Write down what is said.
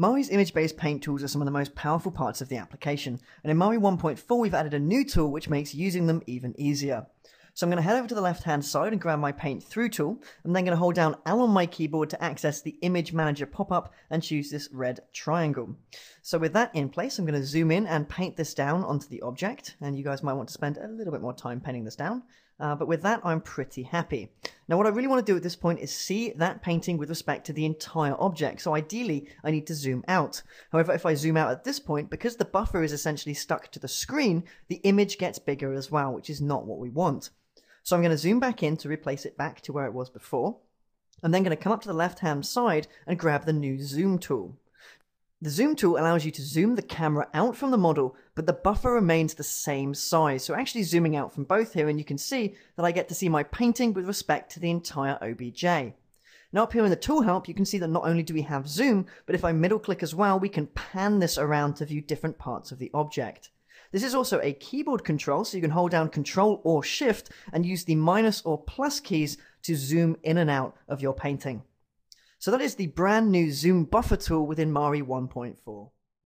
Mari's image-based paint tools are some of the most powerful parts of the application, and in Mari 1.4 we've added a new tool which makes using them even easier. So I'm going to head over to the left-hand side and grab my Paint Through tool. I'm then going to hold down L on my keyboard to access the Image Manager pop-up and choose this red triangle. So with that in place, I'm going to zoom in and paint this down onto the object, and you guys might want to spend a little bit more time painting this down. Uh, but with that, I'm pretty happy. Now, what I really want to do at this point is see that painting with respect to the entire object. So ideally, I need to zoom out. However, if I zoom out at this point, because the buffer is essentially stuck to the screen, the image gets bigger as well, which is not what we want. So I'm going to zoom back in to replace it back to where it was before. I'm then going to come up to the left-hand side and grab the new zoom tool. The zoom tool allows you to zoom the camera out from the model, but the buffer remains the same size. So actually zooming out from both here, and you can see that I get to see my painting with respect to the entire OBJ. Now up here in the tool help, you can see that not only do we have zoom, but if I middle click as well, we can pan this around to view different parts of the object. This is also a keyboard control, so you can hold down Control or Shift and use the minus or plus keys to zoom in and out of your painting. So that is the brand new Zoom Buffer tool within Mari 1.4.